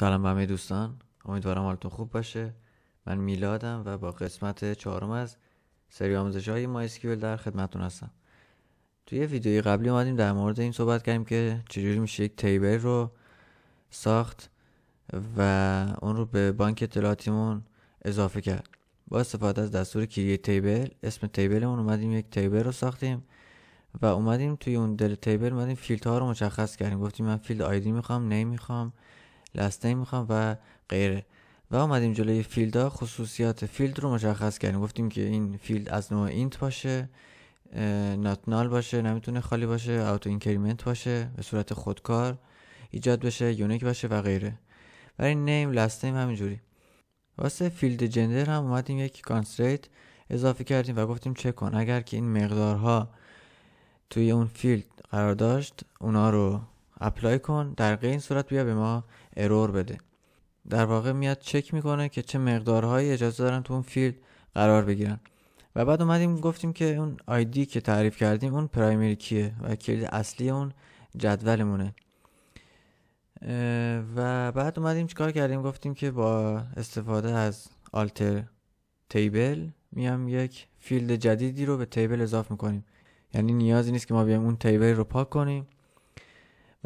سلام به همه دوستان. امیدوارم حالتون خوب باشه. من میلادم و با قسمت چهارم از سری آموزش های MySQL در خدمتتون هستم. توی ویدیوی قبلی اومدیم در مورد این صحبت کردیم که چجوری میشه یک table رو ساخت و اون رو به بانک اطلاعاتیمون اضافه کرد. با استفاده از دستور create table اسم table مون اومدیم یک table رو ساختیم و اومدیم توی اون دل table اومدیم field ها رو مشخص کردیم. گفتیم من field ID می‌خوام name می‌خوام. last name می‌خوام و غیره. و اومدیم جلوی field ها خصوصیات field رو مشخص کردیم. گفتیم که این field از نوع int باشه not null باشه نمی‌تونه خالی باشه auto increment باشه به صورت خودکار ایجاد بشه unique باشه و غیره. برای name last name همینجوری. واسه field gender هم اومدیم یک constraint اضافه کردیم و گفتیم چک کن. اگر که این مقدارها توی اون field قرار داشت اونا رو apply کن در غیر صورت بیا به ما error بده. در واقع میاد چک می‌کنه که چه مقدارهایی اجازه دارن تو اون field قرار بگیرن. و بعد اومدیم گفتیم که اون ID که تعریف کردیم اون primary key ه و کلید اصلی اون جدولمونه. و بعد اومدیم چیکار کردیم؟ گفتیم که با استفاده از alter table میام یک field جدیدی رو به table اضافه می‌کنیم. یعنی نیازی نیست که ما بیایم اون table رو پاک کنیم.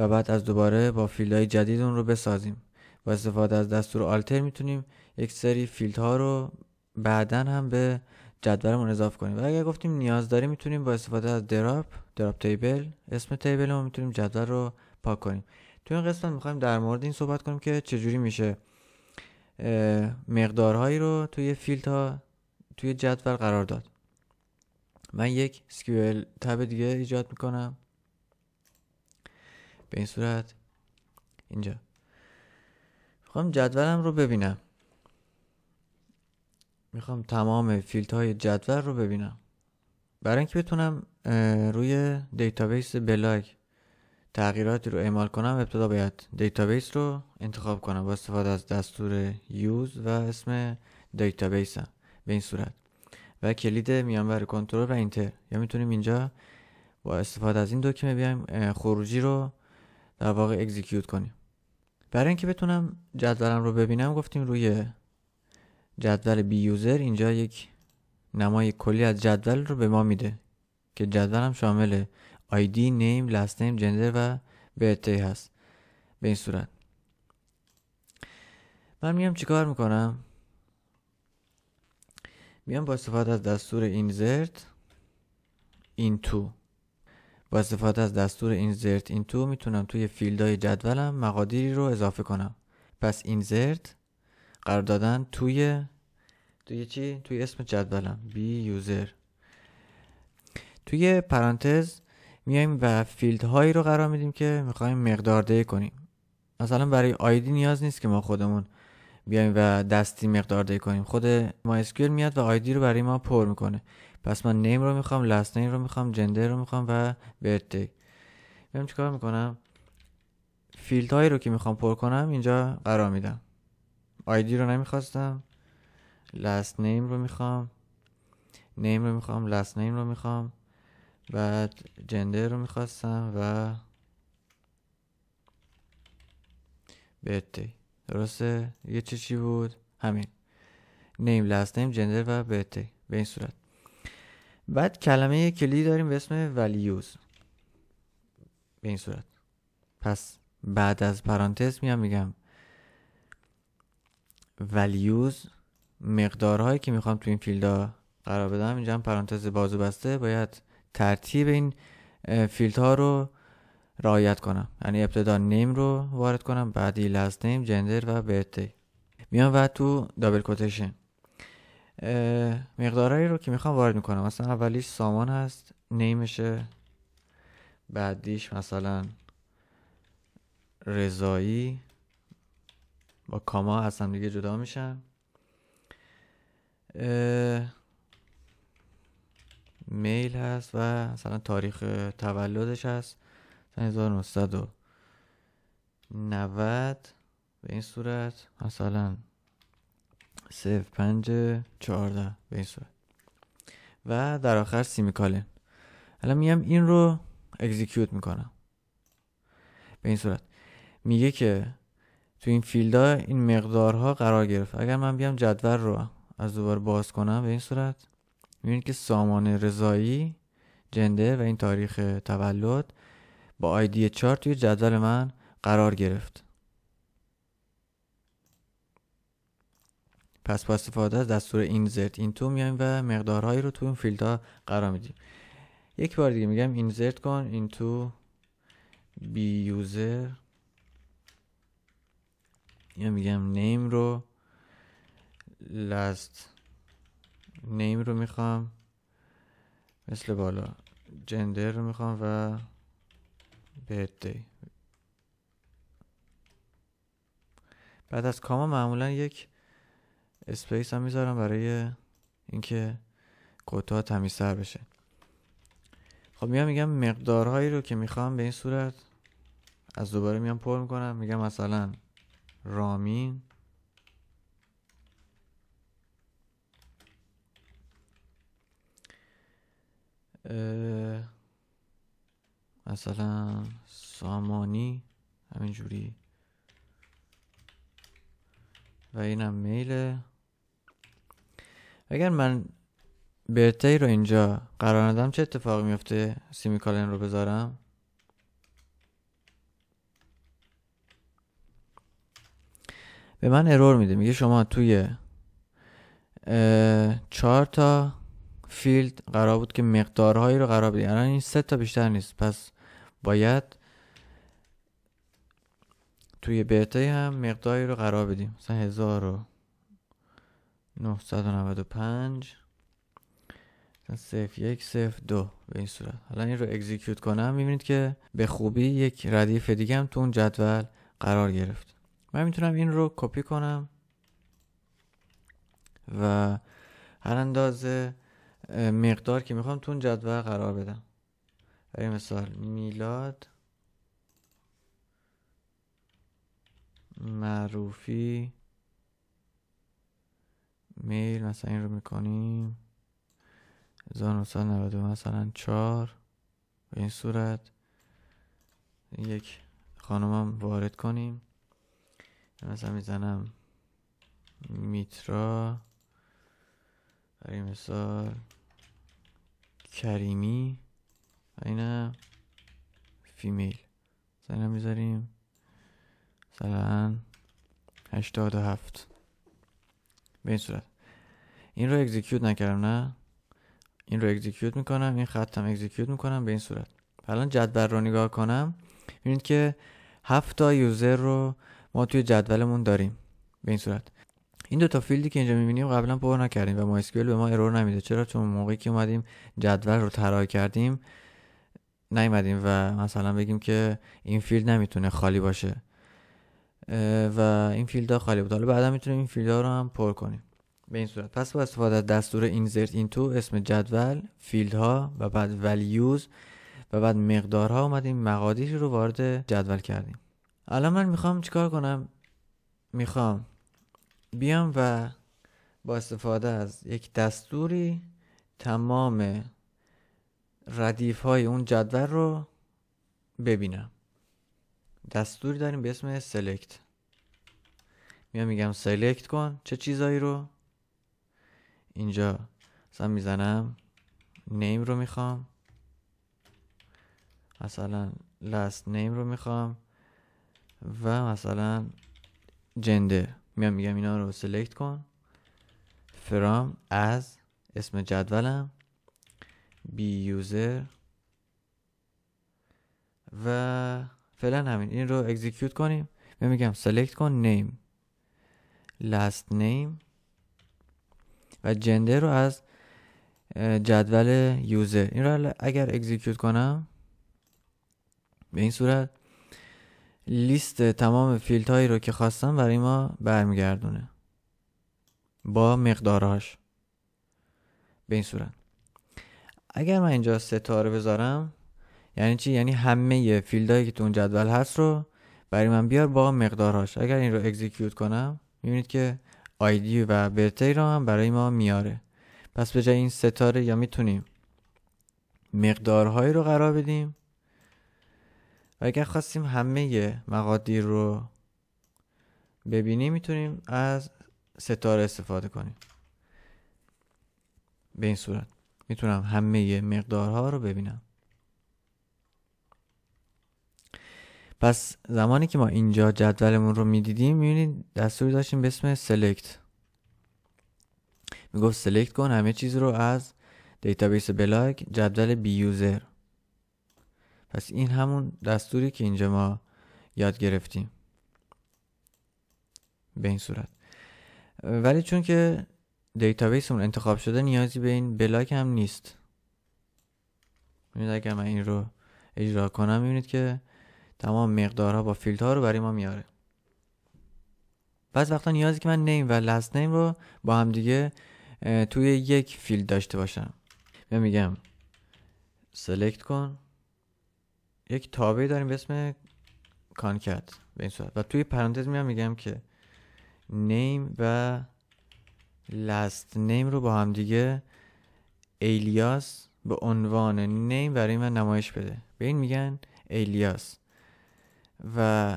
بعد از دوباره با field های جدید اون رو بسازیم. با استفاده از دستور alter می‌تونیم یک سری field ها رو بعدا هم به جدولمون اضافه کنیم. و اگر گفتیم نیاز داریم می‌تونیم با استفاده از drop drop table اسم table رو می‌تونیم جدول رو پاک کنیم. تو این قسمت می‌خوایم در مورد این صحبت کنیم که چجوری میشه مقدارهایی رو توی field ها توی جدول قرار داد. من یک SQL tab دیگه ایجاد می‌کنم. به این صورت. اینجا. می‌خوام جدولم رو ببینم. می‌خوام تمام field های جدول رو ببینم. برای اینکه بتونم روی database blog تغییراتی رو اعمال کنم ابتدا باید database رو انتخاب کنم. با استفاده از دستور use و اسم database هم به این صورت. و کلید میانبر کنترل و Enter. یا می‌تونیم اینجا با استفاده از این دکمه بیایم خروجی رو در واقع execute کنیم. برای اینکه بتونم جدولم رو ببینم گفتیم روی جدول b user اینجا یک نمای کلی از جدول رو به ما میده که جدولم شامل ID name last name gender و birthday هست به این صورت. من میام چیکار می‌کنم؟ میام با استفاده از دستور insert into با استفاده از دستور insert into می‌تونم توی field های جدولم مقادیری رو اضافه کنم. پس insert قرار دادن توی توی چی؟ توی اسم جدولم. b user توی پرانتز میایم و field هایی رو قرار میدیم که می‌خوایم مقدار کنیم. مثلا برای ID نیاز نیست که ما خودمون بیایم و دستی مقدار دهی کنیم. خود ما میاد و ID رو برای ما پر می‌کنه. پس من name رو می‌خوام last name رو می‌خوام gender رو می‌خوام و birthday میام چیکار می‌کنم. field هایی رو که می‌خوام پر کنم اینجا قرار میدم. ID رو نمی‌خواستم. last name رو می‌خوام. نیم رو می‌خوام لاست نیم رو می‌خوام. بعد جندر رو می‌خواستم و برتی درسته؟ یه چی چی بود؟ همین. نیم لاست نیم جندر و برتی به این صورت. بعد کلمه کلی داریم به اسم ولیوز به این صورت. پس بعد از پرانتز میام میگم. values مقدارهایی که می‌خوام تو این field قرار بدم. اینجا هم پرانتز بازو بسته. باید ترتیب این field ها رو رعایت کنم. یعنی ابتدا name رو وارد کنم بعدی last name gender و birthday میام و تو double quotation مقدارهایی رو که می‌خوام وارد می‌کنم. مثلا اولیش سامان هست name شه بعدیش مثلا رضایی. با کاما از هم دیگه جدا میشن. میل هست و مثلا تاریخ تولدش هست. 1990 به این صورت. مثلا صفر پنج چهارده. به این صورت. و در آخر سیمیکالن الان میام این رو اکزیکیوت می‌کنم. به این صورت. میگه که تو این فیلدا این مقدارها قرار گرفت. اگر من بیام جدول رو از دوباره باز کنم به این صورت. می‌بینید که سامان رضایی جنده و این تاریخ تولد با آیدی 4 توی جدول من قرار گرفت. پس با استفاده از دستور اینزرت این تو میایم و مقدارهایی رو تو این فیلدها قرار میدیم. یک بار دیگه میگم اینزرت کن این تو بی یوزر. یا میگم نیم رو last نیم رو می‌خوام. مثل بالا جندر رو می‌خوام و birthday بعد از کاما معمولا یک اسپیس هم می‌ذارم برای اینکه قطعه تمیزتر بشه. خب میام میگم مقدارهایی رو که می‌خوام به این صورت از دوباره میام پر می‌کنم. میگم مثلا رامین مثلا سامانی همینجوری. و اینم male ه اگر من birthday رو اینجا قرار ندم چه اتفاقی میفته semicolon رو بذارم؟ به من error میده. میگه شما توی چهار تا field قرار بود که مقدارهایی رو قرار بدید الان این سه تا بیشتر نیست. پس باید توی بیتای هم مقداری رو قرار بدیم. مثلا 1995 صف یک صف دو به این صورت. حالا این رو اگزیکیوت کنم می‌بینید که به خوبی یک ردیف دیگه هم تو اون جدول قرار گرفت. من می‌تونم این رو کپی کنم و هر اندازه مقدار که می‌خوام تو اون جدول قرار بدم. برای مثال میلاد. معروفی. میل. مثلا این رو می‌کنیم. 1990 مثلا چهار. به این صورت. یک خانومم وارد کنیم. مثلا می‌زنم میترا. برای مثال کریمی. و اینم فیمیل. مثلا می‌ذاریم. مثلا هشتاد و هفت. به این صورت. این رو اگزیکیوت نکردم نه؟ این رو اگزیکیوت می‌کنم این خطم اگزیکیوت می‌کنم به این صورت. الان جدول رو نگاه کنم. ببینید که هفت تا user رو ما توی جدولمون داریم. به این صورت. این دو تا field ی که اینجا می‌بینیم قبلا پر نکردیم و ما به ما error نمیده. چرا؟ چون موقعی که اومدیم جدول رو طراحی کردیم نیومدیم و مثلا بگیم که این field نمی‌تونه خالی باشه. و این field ها خالی بود. حالا بعدا می‌تونیم این field ها رو هم پر کنیم. به این صورت. پس با استفاده از دستور insert into اسم جدول field ها و بعد values و بعد مقدارها اومدیم مقادیری رو وارد جدول کردیم. الان من می‌خوام چیکار کنم؟ می‌خوام بیام و با استفاده از یک دستوری تمام ردیف های اون جدول رو ببینم. دستوری داریم به اسم سلکت میام میگم سلکت کن چه چیزایی رو؟ اینجا مثلا می‌زنم نیم رو می‌خوام. مثلا last نیم رو می‌خوام. و مثلا جندر میام میگم اینا رو سلکت کن. فرام از اسم جدولم. بی یوزر. و فعلا همین. این رو اکزیکیوت کنیم. میگم سلکت کن نیم last name. و gender رو از جدول user. این رو اگر execute کنم به این صورت لیست تمام فیلد هایی رو که خواستم برای ما برمیگردونه. با مقدارهاش. به این صورت. اگر من اینجا ستاره بذارم یعنی چی؟ یعنی همه فیلدهایی که تو اون جدول هست رو برای من بیار با مقدارهاش. اگر این رو اکزیکیوت کنم می‌بینید که آیدی و برتی رو هم برای ما میاره. پس به جای این ستاره یا می‌تونیم مقدارهایی رو قرار بدیم. و اگر خواستیم همه مقادیر رو ببینیم می‌تونیم از ستاره استفاده کنیم. به این صورت. می‌تونم همه مقدارها رو ببینم. پس زمانی که ما اینجا جدولمون رو می‌دیدیم می‌بینید دستوری داشتیم به اسم select می‌گفت select کن همه چیز رو از دیتابیس بلاک جدول b user پس این همون دستوری که اینجا ما یاد گرفتیم. به این صورت. ولی چون که دیتابیسمون انتخاب شده نیازی به این بلاک هم نیست. می‌بینید اگر من این رو اجرا کنم می‌بینید که تمام مقدارها با فیلدها رو برای ما میاره. بعض وقتا نیازی که من name و last name رو با هم دیگه توی یک فیلد داشته باشم. من میگم select کن. یک تابعی داریم به اسم concat به این صورت. و توی پرانتز میام میگم که name و last name رو با هم دیگه alias به عنوان name برای من نمایش بده. به این میگن alias و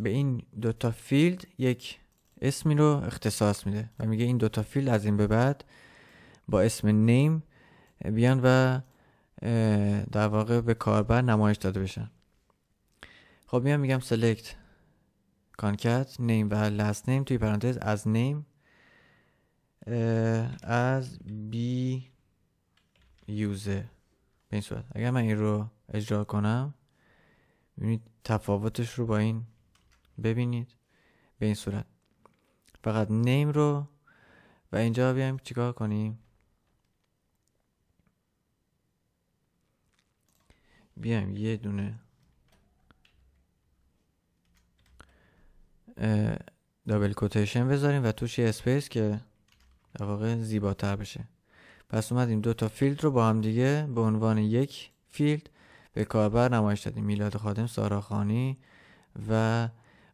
به این دوتا فیلد یک اسمی رو اختصاص میده و میگه این دوتا فیلد از این به بعد با اسم name بیان و در واقع به کاربر نمایش داده بشن. خب میام میگم select concat name و last name توی پرانتز as name از بی یوزر به این صورت. اگر من این رو اجرا کنم ببینید تفاوتش رو با این ببینید. به این صورت. فقط نیم رو و اینجا بیایم چیکار کنیم. بیایم یه دونه. double quotation بذاریم و توش یه space که در واقع زیباتر بشه. پس اومدیم دو تا فیلد رو با هم دیگه به عنوان یک فیلد به کاربر نمایش دادیم. میلاد خادم ساراخانی و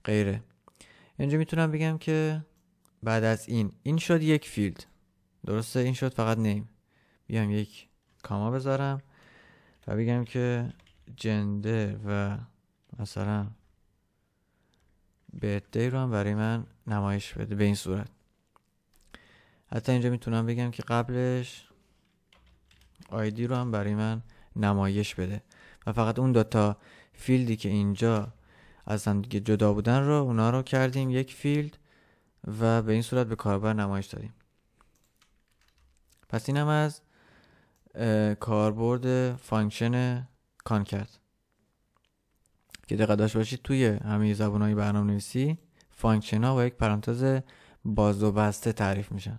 غیره. اینجا می‌تونم بگم که بعد از این این شد یک فیلد. درسته؟ این شد فقط name. بیام یک comma بذارم و بگم که جنده و مثلا دی رو هم برای من نمایش بده به این صورت. حتی اینجا می‌تونم بگم که قبلش id رو هم برای من نمایش بده. و فقط اون دوتا فیلدی که اینجا از هم دیگه جدا بودن رو اونا رو کردیم یک فیلد و به این صورت به کاربر نمایش دادیم. پس اینم از کاربرد function concat که دقت داشته باشید توی همه زبان های برنامه نویسی function ها و یک پرانتز باز و بسته تعریف میشن.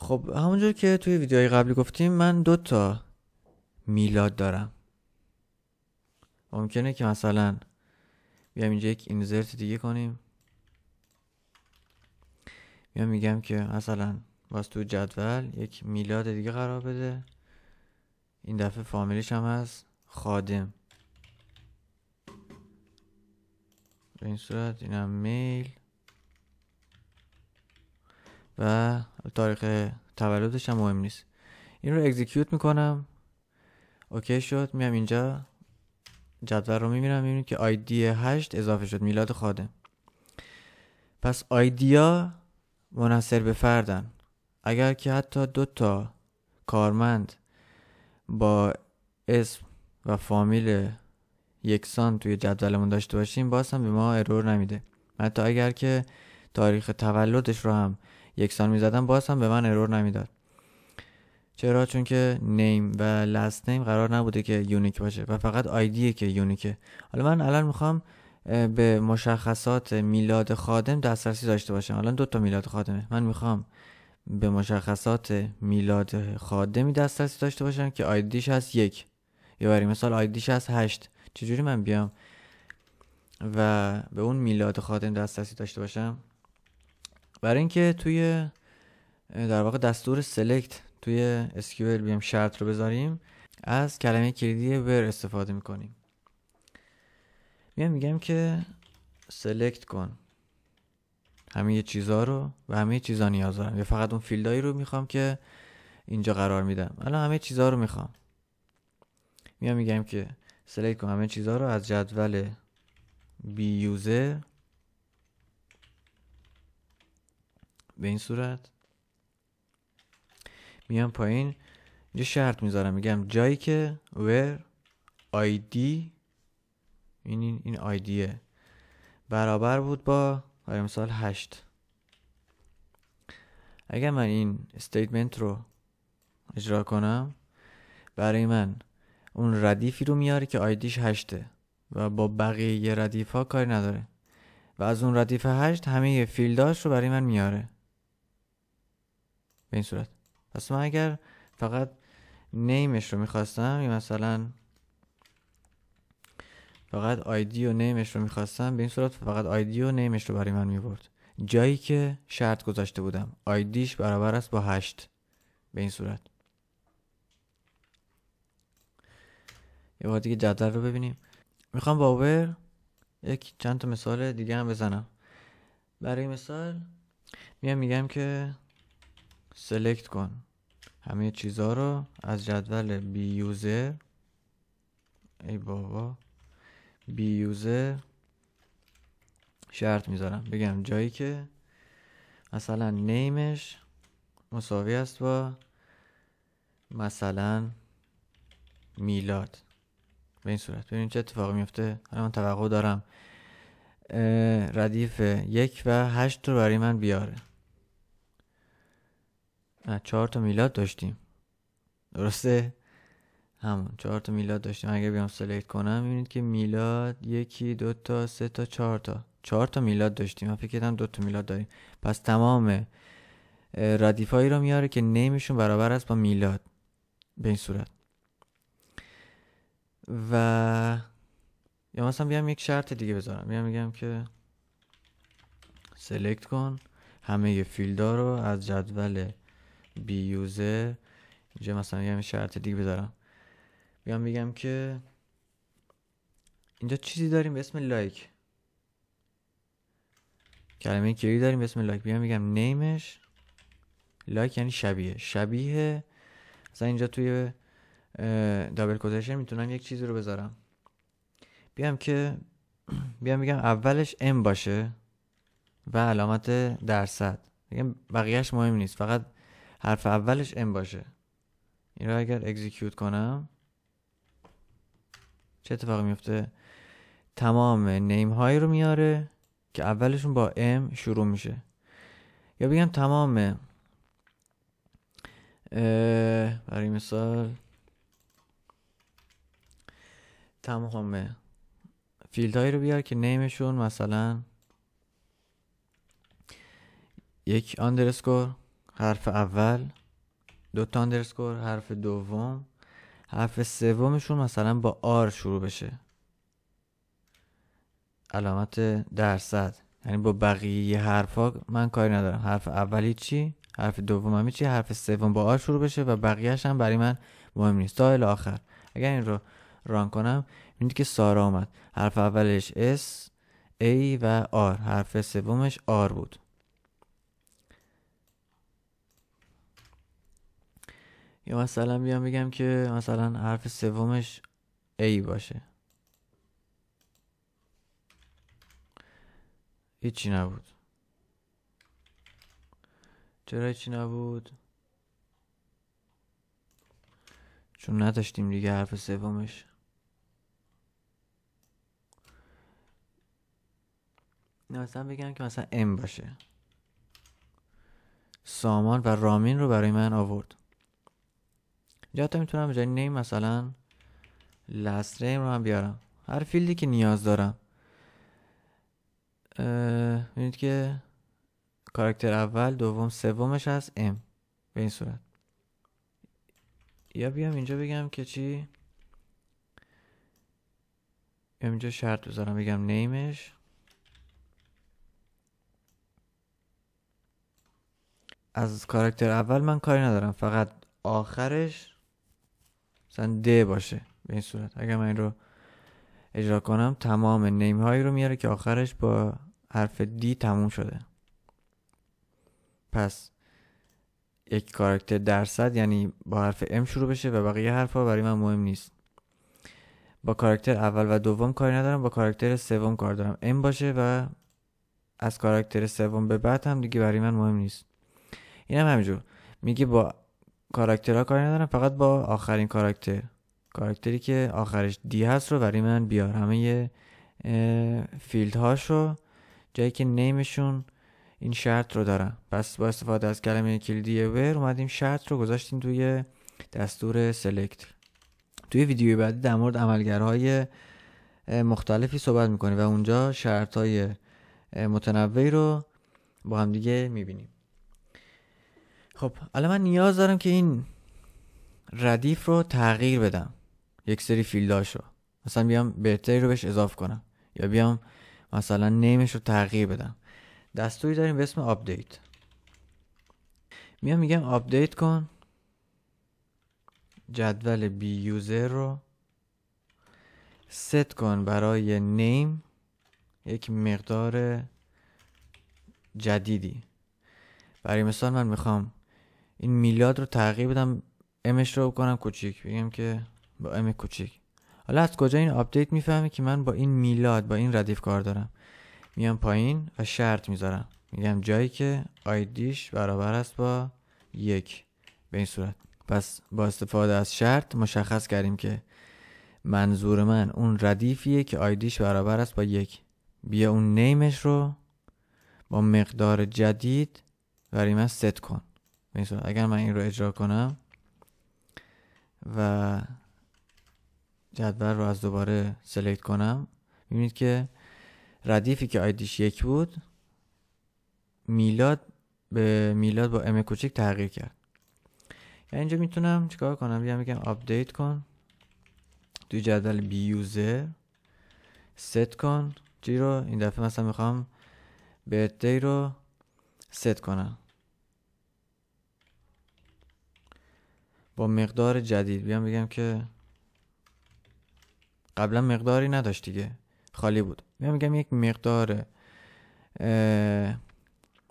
خب همونجور که توی ویدیوهای قبلی گفتیم من دو تا میلاد دارم. ممکنه که مثلا بیام اینجا یک insert دیگه کنیم. میام میگم که مثلا باز تو جدول یک میلاد دیگه قرار بده. این دفعه فامیلیش هم هست خادم. به این صورت اینم میل. و تاریخ تولدش هم مهم نیست. این رو اکزیکیوت می‌کنم. اوکی شد. میام اینجا. جدول رو می‌بینم می‌بینید که آیدی 8 اضافه شد. میلاد خادم. پس آیدی‌ها منحصر به فردن. اگر که حتی دو تا کارمند با اسم و فامیل یکسان توی جدولمون داشته باشیم باز هم به ما error نمیده. حتی اگر که تاریخ تولدش رو هم یکسان می‌زدم باز هم به من error نمی‌داد. چرا؟ چون که name و last name قرار نبوده که unique باشه و فقط آیدیه که unique ه حالا من الان می‌خوام به مشخصات میلاد خادم دسترسی داشته باشم. الان دو تا میلاد خادمه. من می‌خوام به مشخصات میلاد خادمی دسترسی داشته باشم که آیدیش هست یک. یا برای مثال آیدیش هست هشت. چجوری من بیام و به اون میلاد خادم دسترسی داشته باشم؟ برای اینکه توی در واقع دستور سلکت توی اسکیول بیام شرط رو بذاریم از کلمه کلیدی where استفاده می‌کنیم. میام میگم که select کن. همه چیزها رو و همه چیزها نیاز دارم. یا فقط اون فیلدهایی رو می‌خوام که اینجا قرار میدم. الان همه چیزها رو می‌خوام. میام میگم که select کن. همه چیزها رو از جدول b user به این صورت. میام پایین. اینجا شرط می‌ذارم. میگم جایی که where id این این آیدیه برابر بود با برای مثال هشت. اگر من این statement رو اجرا کنم برای من اون ردیفی رو میاره که آیدیش هشته و با بقیه ردیف ها کاری نداره. و از اون ردیف هشت همه فیلداش رو برای من میاره. به این صورت. پس من اگر فقط نیمش رو می‌خواستم یا مثلا فقط آیدی و نیمش رو می‌خواستم به این صورت فقط آیدی و نیمش رو برای من می‌برد. جایی که شرط گذاشته بودم. آیدیش برابر است با هشت. به این صورت. یه بار دیگه جدول رو ببینیم. می‌خوام با ور یک چند تا مثال دیگه هم بزنم. برای مثال میام میگم که سلکت کن. همه چیزها رو از جدول بی یوزر ای بابا. بی یوزر شرط می‌ذارم. بگم جایی که مثلا نیمش مساوی است با مثلا میلاد. به این صورت. ببینیم چه اتفاقی میفته حالا من توقع دارم ردیف یک و هشت رو برای من بیاره. چهار تا میلاد داشتیم. درسته؟ همون چهار تا میلاد داشتیم. اگر بیام سلیکت کنم می‌بینید که میلاد یکی دو تا سه تا چهار تا. چهار تا میلاد داشتیم. من فکر کردم دو تا میلاد داریم. پس تمام ردیفایی رو میاره که نیمشون برابر است با میلاد. به این صورت. و یا مثلا بیام یک شرط دیگه بذارم. بیام میگم که select کن. همه فیلدا رو از جدول b user اینجا مثلا یه شرط دیگه بذارم. بیام میگم که اینجا چیزی داریم به اسم like. کلمه کلیدی داریم به اسم like. بیام میگم name ش like یعنی شبیه. شبیه مثلا اینجا توی دابل کوتیشن می‌تونم یک چیزی رو بذارم. بیام که بیام میگم اولش ام باشه و علامت درصد. میگم بقیهش مهم نیست. فقط حرف اولش ام باشه. این رو اگر اکزیکیوت کنم چه اتفاقی میفته؟ تمام نیم هایی رو میاره که اولشون با ام شروع میشه. یا بگم تمام برای مثال تمام فیلد هایی رو بیار که name شون مثلا یک underscore حرف اول دو تا underscore حرف دوم. حرف سومشون مثلا با r شروع بشه. علامت درصد. یعنی با بقیه حرفا من کاری ندارم. حرف اولی چی؟ حرف دوم چی؟ حرف سوم با آر شروع بشه و بقیهش هم برای من مهم نیست. تا آخر. اگر این رو ران کنم می‌بینید که سارا آمد حرف اولش S A و R. حرف سومش R بود. یا مثلا بیام بگم که مثلا حرف سومش A باشه. هیچی نبود. چرا هیچی نبود؟ چون نداشتیم دیگه حرف سومش. مثلا بگم که مثلا ام باشه. سامان و رامین رو برای من آورد. اینجا تا می‌تونم جای نیم مثلا لست رو هم بیارم. هر فیلدی که نیاز دارم. ببینید که کاراکتر اول دوم سومش هست ام به این صورت. یا بیام اینجا بگم که چی؟ بیام اینجا شرط بذارم بگم نیمش. از کاراکتر اول من کاری ندارم فقط آخرش مثلا د باشه به این صورت. اگر من این رو اجرا کنم تمام نیم هایی رو میاره که آخرش با حرف دی تموم شده. پس یک کاراکتر درصد یعنی با حرف ام شروع بشه و بقیه حرف ها برای من مهم نیست. با کاراکتر اول و دوم کاری ندارم با کاراکتر سوم کار دارم. ام باشه و از کاراکتر سوم به بعد هم دیگه برای من مهم نیست. این هم همینجور. میگه با کاراکترها کاری ندارم فقط با آخرین کاراکتر. کاراکتری که آخرش d هست رو برای من بیار. همه field هاشو جایی که name شون این شرط رو دارم پس با استفاده از کلمه کلیدی where اومدیم شرط رو گذاشتیم توی دستور select توی ویدیوی بعدی در مورد عملگرهای مختلفی صحبت می‌کنیم و اونجا شرط های متنوعی رو با هم دیگه می‌بینیم. خب الان من نیاز دارم که این ردیف رو تغییر بدم. یک سری field اش رو مثلا بیام birthday رو بهش اضافه کنم. یا بیام مثلا name ش رو تغییر بدم. دستوری داریم به اسم update. میام میگم update کن. جدول b user رو ست کن برای name. یک مقدار جدیدی. برای مثال من می‌خوام این میلاد رو تغییر بدم m ش رو کنم کوچیک. بگم که با m کوچیک. حالا از کجا این update می‌فهمه که من با این میلاد با این ردیف کار دارم؟ میام پایین و شرط می‌ذارم. میگم جایی که id ش برابر است با یک. به این صورت. پس با استفاده از شرط مشخص کردیم که منظور من اون ردیفیه که آیدیش برابر است با یک. بیا اون نیمش رو با مقدار جدید برای من ست کن. اگر من این رو اجرا کنم و جدول رو از دوباره سلیکت کنم می‌بینید که ردیفی که آیدیش یک بود میلاد به میلاد با m کوچیک تغییر کرد. یعنی اینجا می‌تونم چیکار کنم؟ بیام میگم update کن. توی جدول b user set کن. چی رو این دفعه مثلا می‌خوام day رو ست کنم. با مقدار جدید بیام بگم که قبلا مقداری نداشت دیگه. خالی بود. میام میگم یک مقدار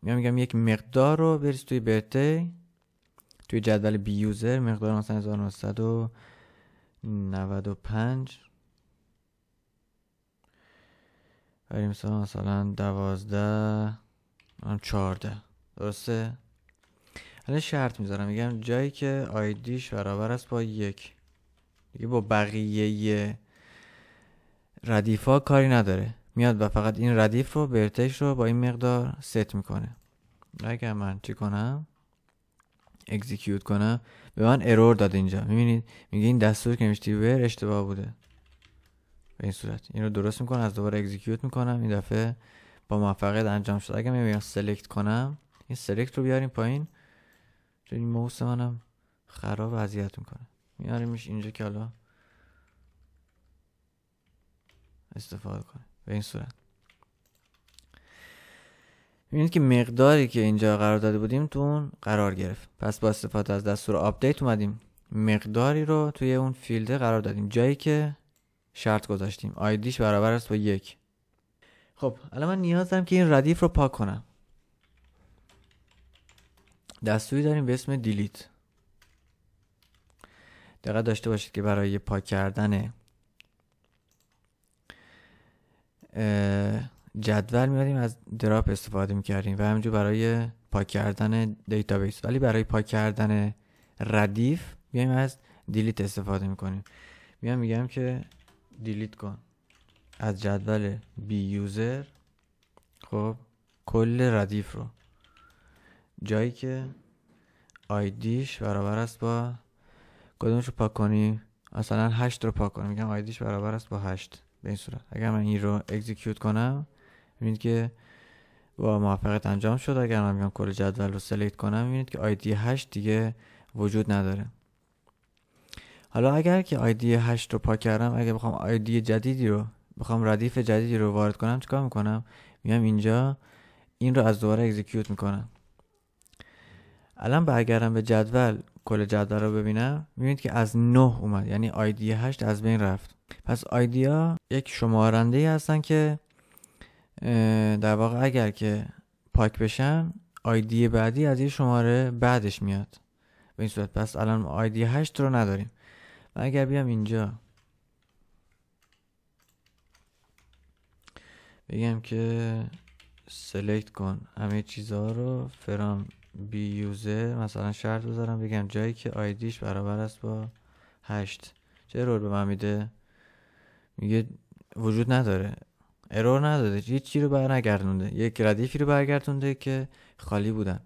میام میگم یک مقدار رو بریز توی برتی توی جدول بی یوزر مقدار مثلا 1995 برای مثلا مثلا دوازده چارده درسته؟ حالا شرط می‌ذارم. میگم جایی که آیدیش برابر است با یک. دیگه با بقیه ردیفا کاری نداره. میاد و فقط این ردیف رو birth ش رو با این مقدار ست می‌کنه. اگر من چی کنم؟ execute کنم. به من error داد اینجا. می‌بینید؟ میگه این دستور که نوشتی where اشتباه بوده. به این صورت. این رو درست می‌کنم از دوباره execute می‌کنم. این دفعه با موفقیت انجام شد اگر میام select کنم این select رو بیاریم پایین. این موس منم خراب اذیت می‌کنه. میاریمش اینجا که حالا استفاده کنه. به این صورت. می‌بینید که مقداری که اینجا قرار داده بودیم تو اون قرار گرفت. پس با استفاده از دستور update اومدیم. مقداری رو توی اون field ه قرار دادیم. جایی که شرط گذاشتیم. id ش برابر است با یک. خب الان من نیاز دارم که این ردیف رو پاک کنم. دستوری داریم به اسم delete. دقت داشته باشید که برای پاک کردن جدول میادیم از drop استفاده می‌کردیم و همینجور برای پاک کردن database. ولی برای پاک کردن ردیف بیایم از delete استفاده می‌کنیم. میام میگم که delete کن. از جدول b user خب کل ردیف رو. جایی که آیدیش برابر است با کدومش رو پاک کنی مثلا هشت رو پاک کنیم. میگم آیدیش برابر است با هشت به این صورت. اگر من این رو اکزیکیوت کنم می‌بینید که با موفقیت انجام شد. اگر من میگم کل جدول رو سلیکت کنم می‌بینید که آیدی 8 دیگه وجود نداره. حالا اگر که آیدی 8 رو پاک کردم اگر بخوام آیدی جدیدی رو بخوام ردیف جدیدی رو وارد کنم چیکار می‌کنم؟ میام اینجا این رو از دوباره اکزیکیوت می‌کنم. الان برگردم به جدول کل جدول رو ببینم. می‌بینید که از 9 اومد یعنی آیدی 8 از بین رفت. پس ها یک شمارنده ای هستن که در واقع اگر که پاک بشن آیدی بعدی از یه شماره بعدش میاد. به این صورت. پس الان آیدی 8 رو نداریم. و اگر بیام اینجا بگم که select کن. همه چیزها رو from b user مثلا شرط بذارم بگم جایی که id ش برابر است با هشت. چه error به من میده؟ میگه وجود نداره. error نداده. هیچ رو بر نگردونده یک ردیفی رو برگردونده که خالی بودن.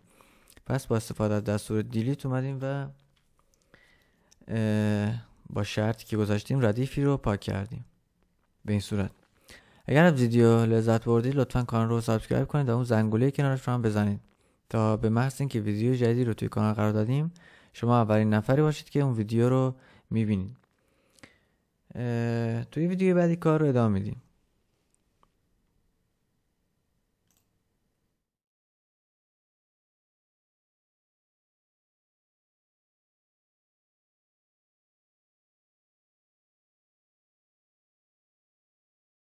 پس با استفاده از دستور delete اومدیم و با شرطی که گذاشتیم ردیفی رو پاک کردیم. به این صورت. اگر از ویدیو لذت بردید لطفا کانال رو subscribe کنید و اون زنگوله کنارش رو هم بزنید. تا به محض اینکه ویدیو جدیدی رو توی کانال قرار دادیم شما اولین نفری باشید که اون ویدیو رو می‌بینید. توی ویدیو بعدی کار رو ادامه میدیم.